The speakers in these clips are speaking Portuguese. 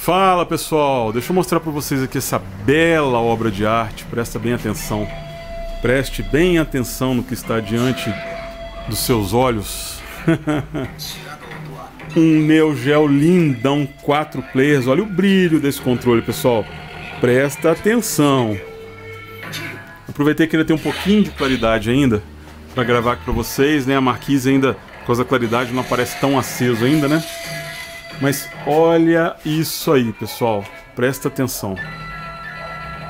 Fala pessoal, deixa eu mostrar para vocês aqui essa bela obra de arte. Presta bem atenção, preste bem atenção no que está diante dos seus olhos. um Neo Geo lindão 4 players. Olha o brilho desse controle, pessoal. Presta atenção. Aproveitei que ainda tem um pouquinho de claridade ainda para gravar aqui para vocês, né? A marquise ainda, por causa da claridade, não aparece tão aceso ainda, né? Mas olha isso aí, pessoal. Presta atenção.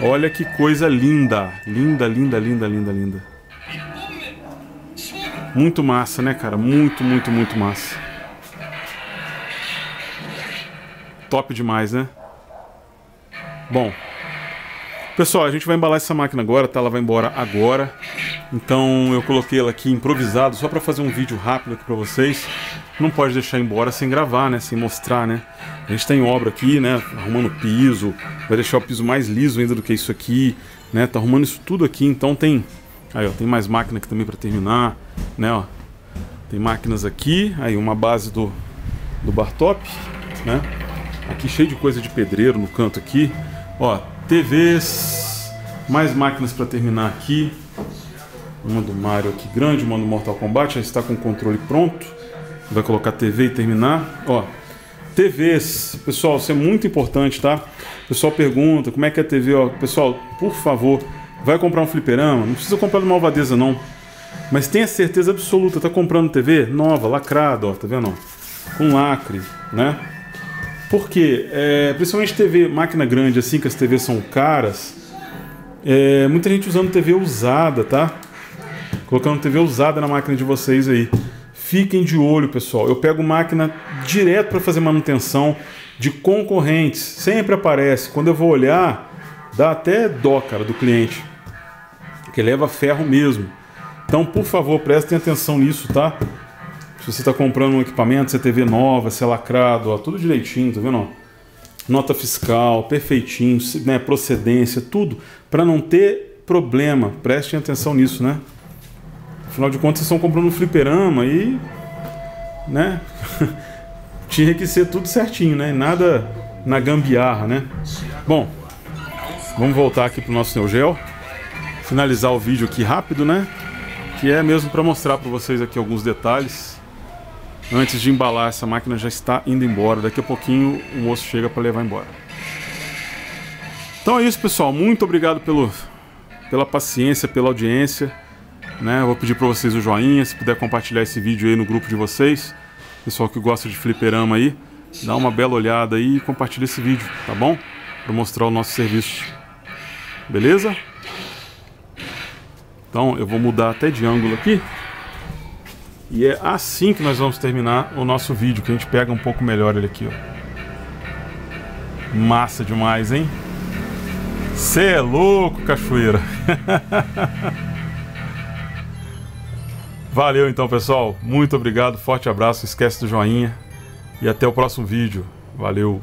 Olha que coisa linda. Linda, linda, linda, linda, linda. Muito massa, né, cara? Muito, muito, muito massa. Top demais, né? Bom. Pessoal, a gente vai embalar essa máquina agora, tá? Ela vai embora agora. Então eu coloquei ela aqui improvisado só para fazer um vídeo rápido aqui para vocês. Não pode deixar embora sem gravar, né? Sem mostrar, né? A gente tem obra aqui, né? Arrumando piso, vai deixar o piso mais liso ainda do que isso aqui, né? Tá arrumando isso tudo aqui, então tem aí ó, tem mais máquina aqui também para terminar, né, ó. Tem máquinas aqui, aí uma base do do bar top, né? Aqui cheio de coisa de pedreiro no canto aqui. Ó, TVs, mais máquinas para terminar aqui. Uma do Mario aqui grande, uma do Mortal Kombat, já está com o controle pronto. Vai colocar TV e terminar. Ó, TVs, pessoal, isso é muito importante, tá? O pessoal pergunta como é que é a TV, ó. Pessoal, por favor, vai comprar um fliperama, não precisa comprar de malvadeza não. Mas tenha certeza absoluta, tá comprando TV nova, lacrada, ó, tá vendo? Com lacre, né? Porque, é, principalmente TV, máquina grande assim, que as TVs são caras, é, muita gente usando TV usada, tá? colocando TV usada na máquina de vocês aí. Fiquem de olho, pessoal. Eu pego máquina direto para fazer manutenção de concorrentes. Sempre aparece. Quando eu vou olhar, dá até dó, cara, do cliente. Que leva ferro mesmo. Então, por favor, prestem atenção nisso, tá? Se você está comprando um equipamento, se é TV nova, se é lacrado, ó, tudo direitinho, tá vendo? Nota fiscal, perfeitinho, né, procedência, tudo, para não ter problema. Prestem atenção nisso, né? Afinal de contas, vocês estão comprando um fliperama e. né? Tinha que ser tudo certinho, né? Nada na gambiarra, né? Bom, vamos voltar aqui pro nosso Neo Geo. Finalizar o vídeo aqui rápido, né? Que é mesmo para mostrar para vocês aqui alguns detalhes. Antes de embalar, essa máquina já está indo embora. Daqui a pouquinho o moço chega para levar embora. Então é isso, pessoal. Muito obrigado pelo, pela paciência, pela audiência. Né? vou pedir para vocês o joinha, se puder compartilhar esse vídeo aí no grupo de vocês. Pessoal que gosta de fliperama aí, dá uma bela olhada aí e compartilha esse vídeo, tá bom? Para mostrar o nosso serviço. Beleza? Então eu vou mudar até de ângulo aqui. E é assim que nós vamos terminar o nosso vídeo, que a gente pega um pouco melhor ele aqui, ó. Massa demais, hein? Cê é louco, cachoeira! Valeu então, pessoal. Muito obrigado, forte abraço, esquece do joinha e até o próximo vídeo. Valeu!